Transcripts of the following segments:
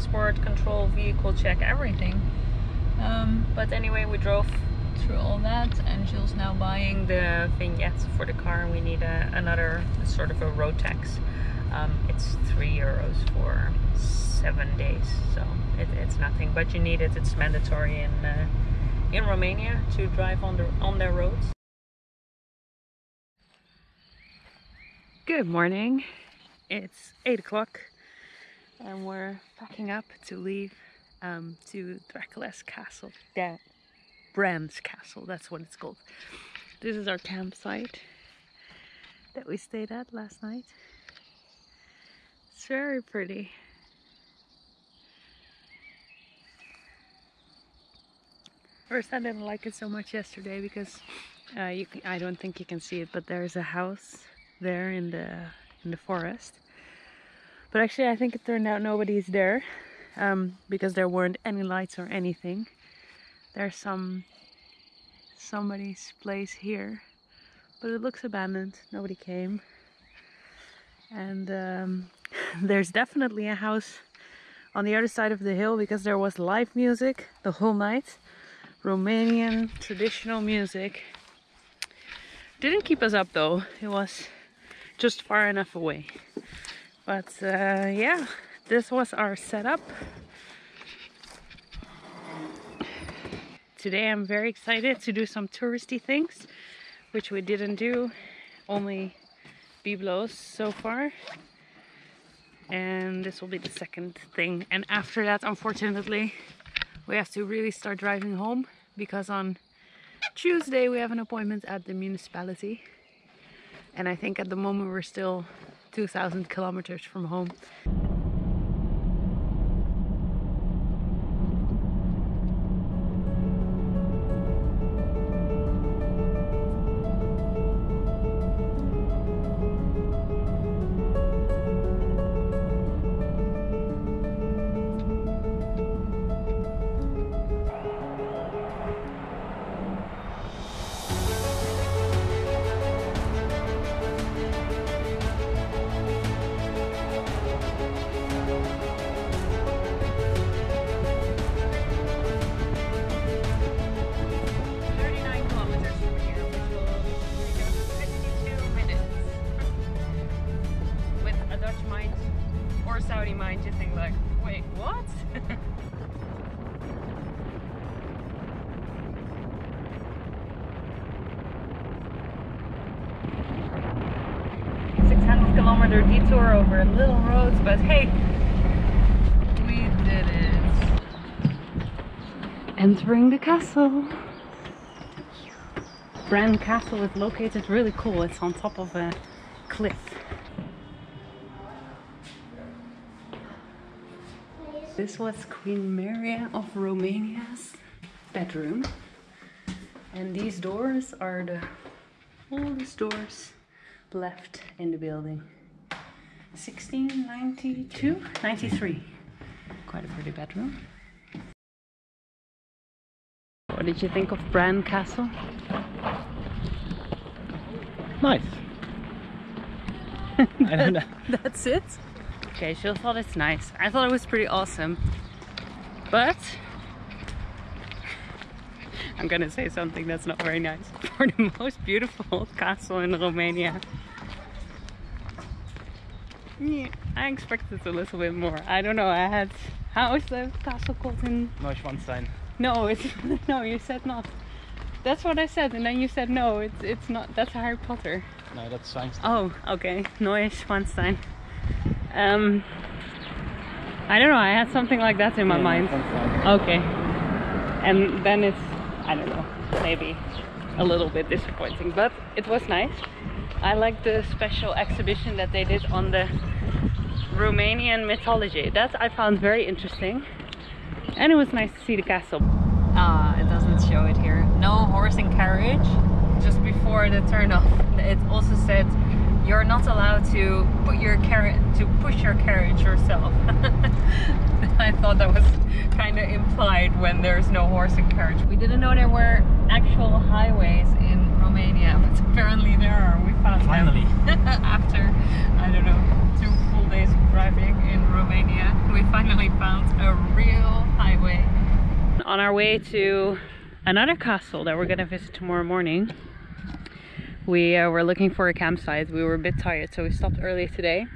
passport control, vehicle check, everything. Um, but anyway, we drove through all that, and Jill's now buying the vignettes for the car. We need a, another sort of a road tax. Um, it's three euros for seven days, so it, it's nothing. But you need it; it's mandatory in uh, in Romania to drive on the on their roads. Good morning. It's eight o'clock, and we're packing up to leave um, to Draculas Castle. Yeah, Bran's Castle. That's what it's called. This is our campsite that we stayed at last night. It's very pretty. First, I didn't like it so much yesterday because uh, you I don't think you can see it, but there's a house there in the in the forest. But actually, I think it turned out nobody's there um, because there weren't any lights or anything. There's some somebody's place here, but it looks abandoned. Nobody came, and um, there's definitely a house on the other side of the hill because there was live music the whole night. Romanian traditional music. Didn't keep us up though. It was just far enough away. But uh, yeah, this was our setup. Today I'm very excited to do some touristy things, which we didn't do, only Byblos so far. And this will be the second thing. And after that, unfortunately, we have to really start driving home because on Tuesday we have an appointment at the municipality. And I think at the moment we're still 2,000 kilometers from home. Detour over little roads, but hey, we did it. Entering the castle. Bran Castle is located really cool. It's on top of a cliff. This was Queen Maria of Romania's bedroom. And these doors are the oldest doors left in the building. 1692? 93. Quite a pretty bedroom. What did you think of Bran Castle? Nice. I don't know. That's it? Okay, she thought it's nice. I thought it was pretty awesome. But I'm gonna say something that's not very nice. For the most beautiful castle in Romania. Yeah, I expected a little bit more. I don't know, I had how is the castle called in Neuschwanstein. No, it's no, you said not. That's what I said, and then you said no, it's it's not that's Harry Potter. No, that's Schweinstein. Oh, okay. Neuschwanstein. Um, I don't know. I had something like that in my Yeah, mind. Okay. And then it's, I don't know, maybe a little bit disappointing, but it was nice. I like the special exhibition that they did on the Romanian mythology. That I found very interesting. And it was nice to see the castle. Ah, it doesn't show it here. No horse and carriage. Just before the turn off, it also said you're not allowed to put your carriage to push your carriage yourself. I thought that was kind of implied when there's no horse and carriage. We didn't know there were actual highways in Romania, but apparently there are. We found them Finally. after I don't know two full days of driving in Romania. We finally found a real highway. On our way to another castle that we're gonna visit tomorrow morning. We uh, were looking for a campsite. We were a bit tired, so we stopped early today.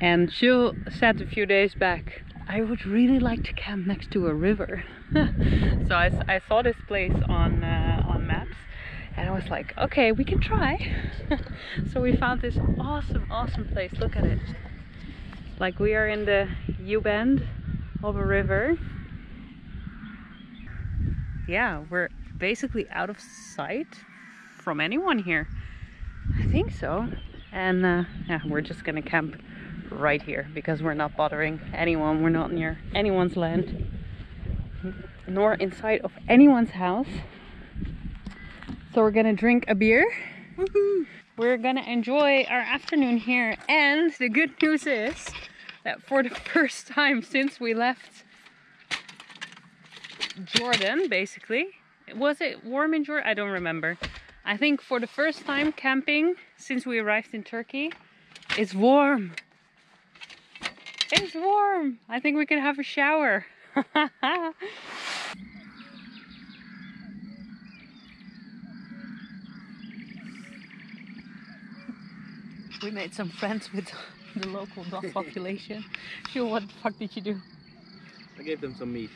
And Jill said a few days back, I would really like to camp next to a river. so I, I saw this place on uh, on maps and I was like, okay, we can try. so we found this awesome, awesome place. Look at it. Like we are in the U-bend of a river. Yeah, we're basically out of sight from anyone here. I think so. And uh, yeah, we're just gonna camp right here because we're not bothering anyone. We're not near anyone's land, nor inside of anyone's house. So we're gonna drink a beer. We're gonna enjoy our afternoon here. And the good news is that for the first time since we left Jordan, basically, was it warm in Jordan? I don't remember. I think for the first time camping since we arrived in Turkey, it's warm. It's warm. I think we can have a shower. we made some friends with the local dog population. Sure, what the fuck did you do? I gave them some meat.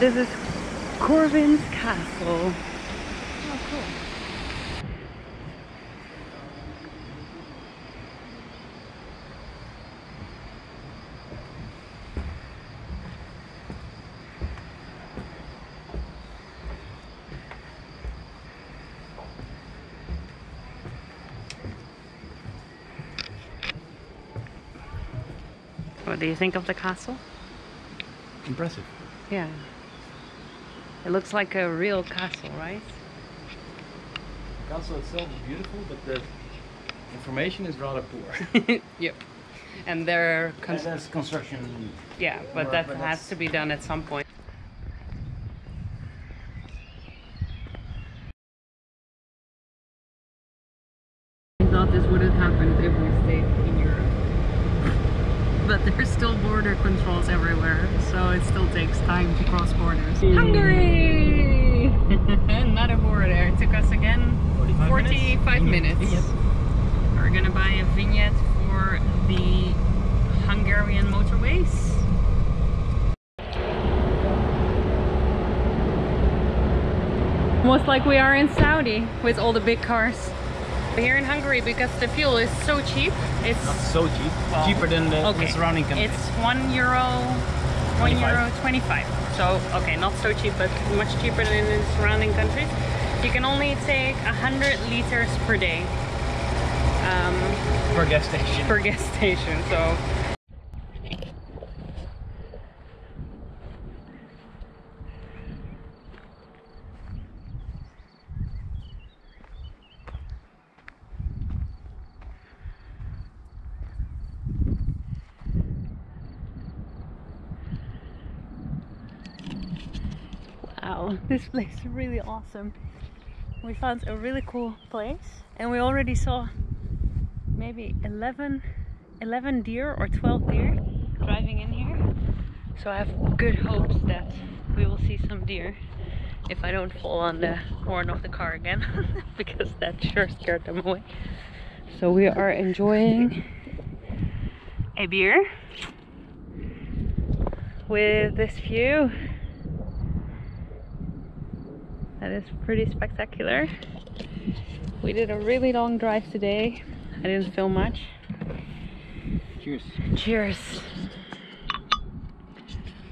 This is Corvin's Castle. Oh, cool. What do you think of the castle? Impressive. Yeah. It looks like a real castle, right? The castle itself is beautiful, but the information is rather poor. yep. And there, And cons- there's construction. yeah, but that has to be done at some point. I thought this wouldn't happen if we stayed in Europe. But there's still border controls everywhere, so it still takes time to cross borders. Hungary! Not a border there. It took us again 45 45 minutes. Vignette. We're gonna buy a vignette for the Hungarian motorways. Almost like we are in Saudi with all the big cars. But here in Hungary, because the fuel is so cheap, it's Not so cheap. Well, Cheaper than the, the okay. surrounding countries. It's one euro, one 25. euro twenty-five. So okay, not so cheap, but much cheaper than in the surrounding countries. You can only take hundred liters per day um, per gas station. per gas station. So this place is really awesome. We found a really cool place and we already saw maybe 11, 11 deer or 12 deer driving in here. So I have good hopes that we will see some deer if I don't fall on the horn of the car again because that sure scared them away. So we are enjoying a beer with this view. That is pretty spectacular. We did a really long drive today. I didn't film much. Cheers. Cheers.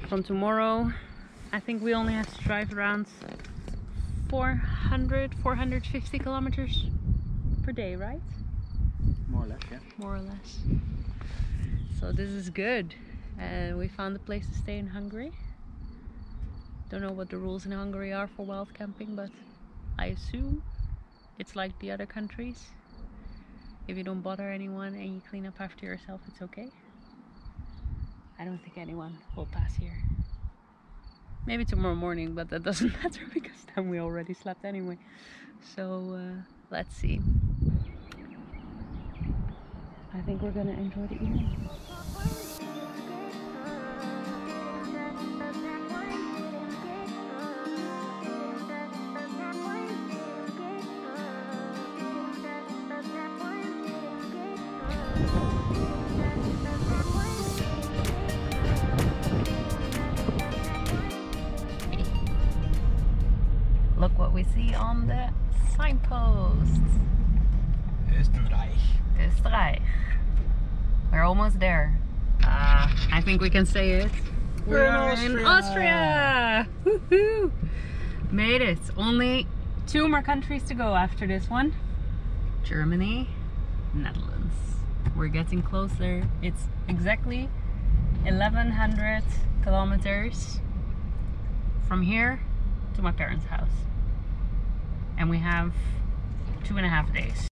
From tomorrow, I think we only have to drive around 400, 450 kilometers per day, right? More or less, yeah. More or less. So this is good. And we found a place to stay in Hungary. Don't know what the rules in Hungary are for wild camping, but I assume it's like the other countries. if you don't bother anyone and you clean up after yourself, it's okay. I don't think anyone will pass here. Maybe tomorrow morning, but that doesn't matter because then we already slept anyway. So uh, let's see. I think we're gonna enjoy the evening. Signposts. Österreich. Österreich. We're almost there. Uh, I think we can say it. We're in in Austria. Austria. Made it. Only two more countries to go after this one. Germany, Netherlands. We're getting closer. It's exactly 1100 kilometers from here to my parents' house. And we have two and a half days.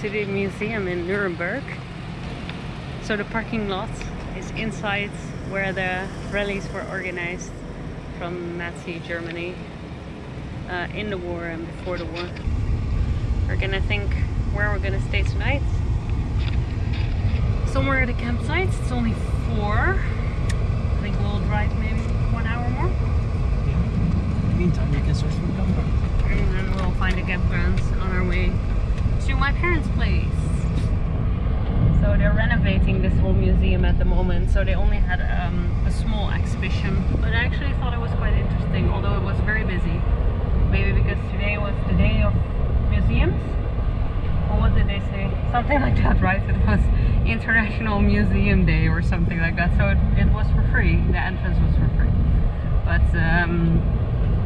To the museum in Nuremberg. So the parking lot is inside where the rallies were organized from Nazi Germany uh, in the war and before the war. We're gonna think where we're gonna stay tonight. Somewhere at a campsite. It's only four. I think we'll drive maybe one hour more. In the meantime, you can search for camper. And then we'll find a campground on our way to my parents' place. So they're renovating this whole museum at the moment. So they only had um, a small exhibition, but I actually thought it was quite interesting, although it was very busy. Maybe because today was the day of museums. Or what did they say? Something like that, right? It was International Museum Day or something like that. So it, it was for free. The entrance was for free. But um,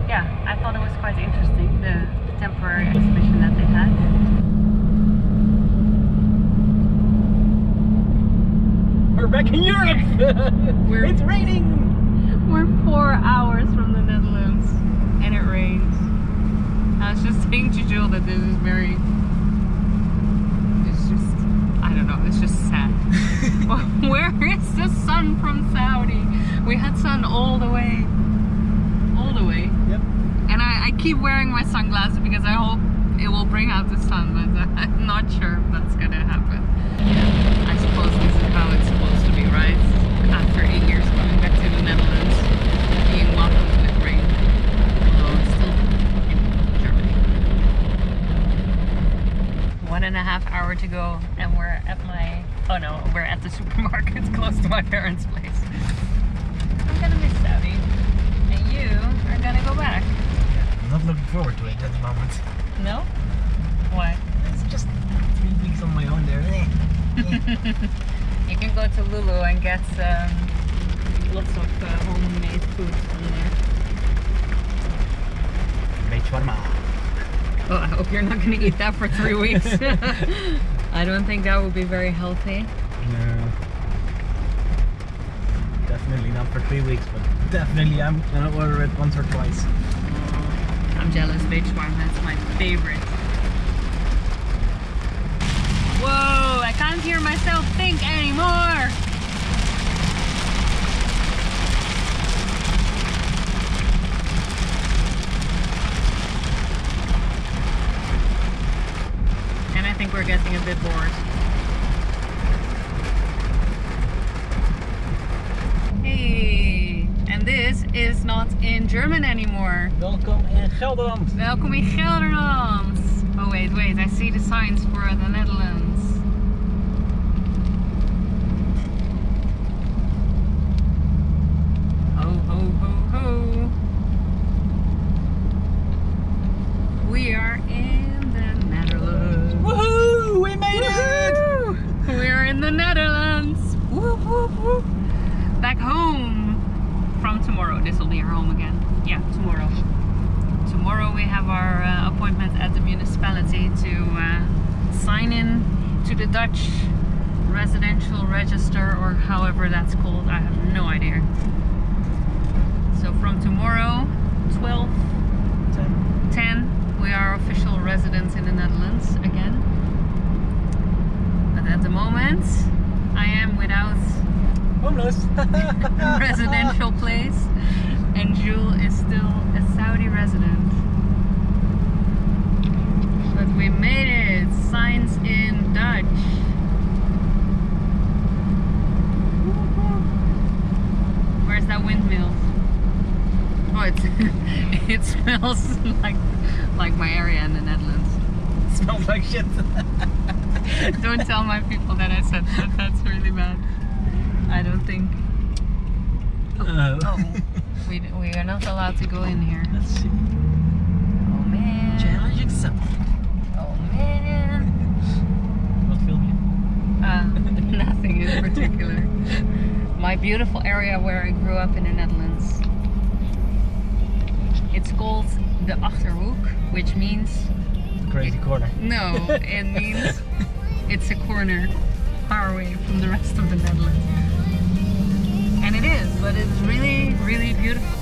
yeah, I thought it was quite interesting, the, the temporary exhibition that they had. Back in Europe! It's raining! We're four hours from the Netherlands and it rains. I was just saying to Jill that this is very. It's just. I don't know, it's just sad. Where is the sun from Saudi? We had sun all the way. All the way. Yep. And I, I keep wearing my sunglasses because I hope it will bring out the sun, but I'm not sure if that's gonna happen suppose this is how it's supposed to be, right? After eight years coming back to the Netherlands, being welcomed with rain. Although it's still in Germany. One and a half hour to go, and we're at my. Oh no, we're at the supermarket close to my parents' place. I'm gonna miss Saudi, and you are gonna go back. I'm not looking forward to it at the moment. No? Why? It's just three weeks on my own there. eh? you can go to Lulu and get um, lots of uh, homemade food from there. Warm. Oh, I hope you're not going to eat that for three weeks. I don't think that would be very healthy. No. Definitely not for three weeks, but definitely I'm gonna order it once or twice. I'm jealous, shawarma. That's my favorite. I can't hear myself think anymore. And I think we're getting a bit bored. Hey, and this is not in German anymore. Welkom in Gelderland. Welkom in Gelderland. Oh wait, wait, I see the signs for the Netherlands. Ho ho ho ho. We are in the Netherlands. Woohoo! We made it! Woohoo! We're in the Netherlands. Woo, woo, woo. Back home from tomorrow. This will be our home again. Yeah, tomorrow. Tomorrow we have our uh, appointment at the municipality to uh, sign in to the Dutch residential register or however that's called. I have no idea. So from tomorrow, 12 Ten. 10, we are official residents in the Netherlands again. But at the moment, I am without Homeless. residential place, and Jules is still a Saudi resident. But we made it! Signs in Dutch. Where's that windmill? Oh, it's, it smells like like my area in the Netherlands. It Smells like shit. Don't tell my people that I said that. That's really bad. I don't think. Oh. Oh, we, we are not allowed to go in here. Let's see. Oh man. Challenge accepted. Oh man. Wat film? Uh, nothing in particular. My beautiful area where I grew up in the Netherlands. It's called the Achterhoek, which means Crazy corner. no, it means it's a corner far away from the rest of the Netherlands. And it is, but it's really, really beautiful.